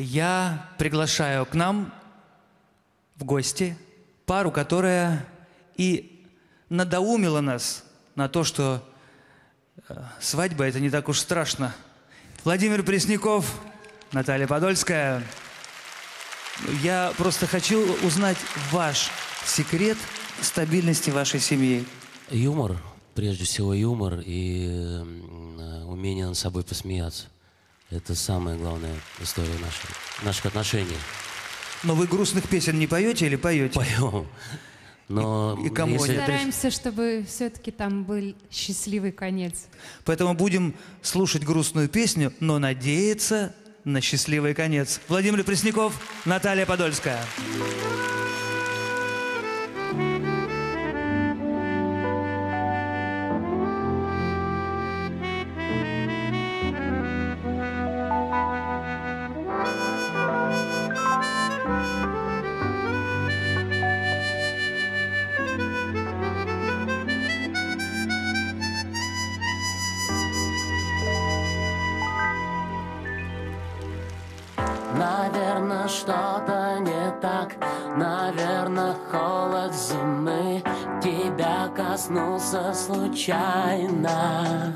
Я приглашаю к нам в гости пару, которая и надоумила нас на то, что э, свадьба это не так уж страшно. Владимир Пресняков, Наталья Подольская. Я просто хочу узнать ваш секрет стабильности вашей семьи. Юмор, прежде всего юмор и м, э, умение над собой посмеяться. Это самая главная история наших, наших отношений. Но вы грустных песен не поете или поете? Поем. Но И- и кому если-? Стараемся, чтобы все-таки там был счастливый конец. Поэтому будем слушать грустную песню, но надеяться на счастливый конец. Владимир Пресняков, Наталья Подольская. Наверное, что-то не так. Наверное, холод зимы Тебя коснулся случайно.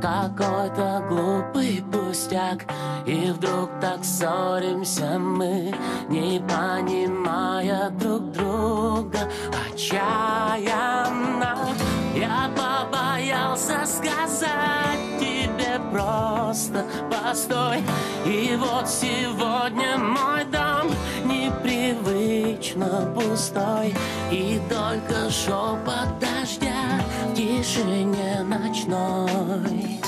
Какой-то глупый пустяк И вдруг так ссоримся мы Не понимая друг друга Отчаянно. Я побоялся сказать просто Постой. И вот сегодня мой дом Непривычно пустой. И только шепот дождя В тишине ночной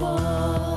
Bye.